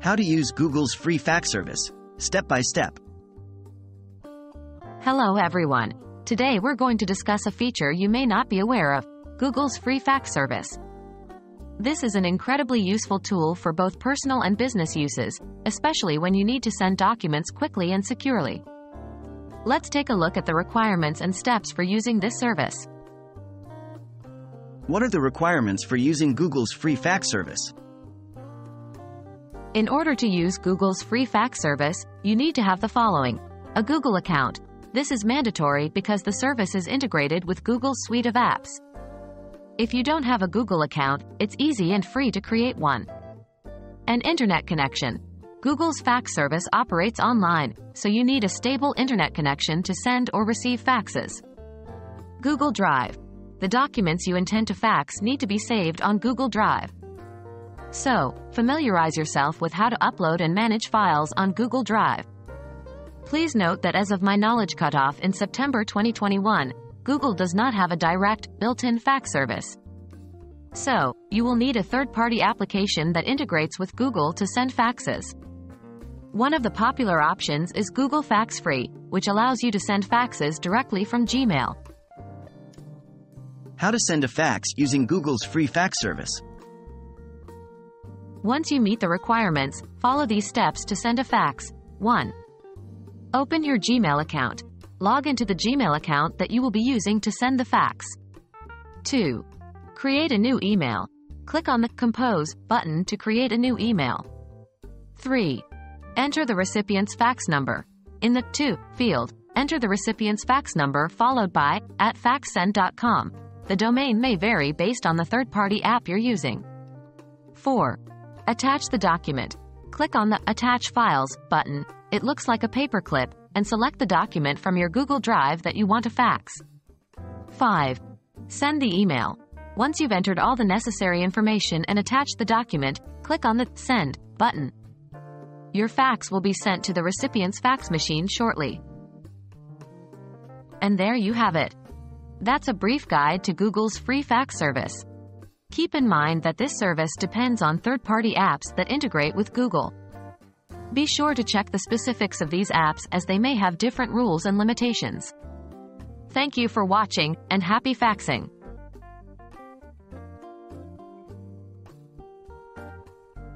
How to use Google's free fax service, step by step. Hello everyone. Today we're going to discuss a feature you may not be aware of, Google's free fax service. This is an incredibly useful tool for both personal and business uses, especially when you need to send documents quickly and securely. Let's take a look at the requirements and steps for using this service. What are the requirements for using Google's free fax service? In order to use Google's free fax service, you need to have the following. A Google account. This is mandatory because the service is integrated with Google's suite of apps. If you don't have a Google account, it's easy and free to create one. An internet connection. Google's fax service operates online, so you need a stable internet connection to send or receive faxes. Google Drive. The documents you intend to fax need to be saved on Google Drive. So, familiarize yourself with how to upload and manage files on Google Drive. Please note that as of my knowledge cutoff in September 2021, Google does not have a direct, built-in fax service. So, you will need a third-party application that integrates with Google to send faxes. One of the popular options is Google Fax Free, which allows you to send faxes directly from Gmail. How to send a fax using Google's free fax service. Once you meet the requirements, follow these steps to send a fax. 1. Open your Gmail account. Log into the Gmail account that you will be using to send the fax. 2. Create a new email. Click on the Compose button to create a new email. 3. Enter the recipient's fax number. In the To field, enter the recipient's fax number followed by at faxsend.com. The domain may vary based on the third-party app you're using. 4. Attach the document. Click on the Attach Files button. It looks like a paperclip, and select the document from your Google Drive that you want to fax. 5. Send the email. Once you've entered all the necessary information and attached the document, click on the Send button. Your fax will be sent to the recipient's fax machine shortly. And there you have it. That's a brief guide to Google's free fax service. Keep in mind that this service depends on third-party apps that integrate with Google. Be sure to check the specifics of these apps as they may have different rules and limitations. Thank you for watching, and happy faxing!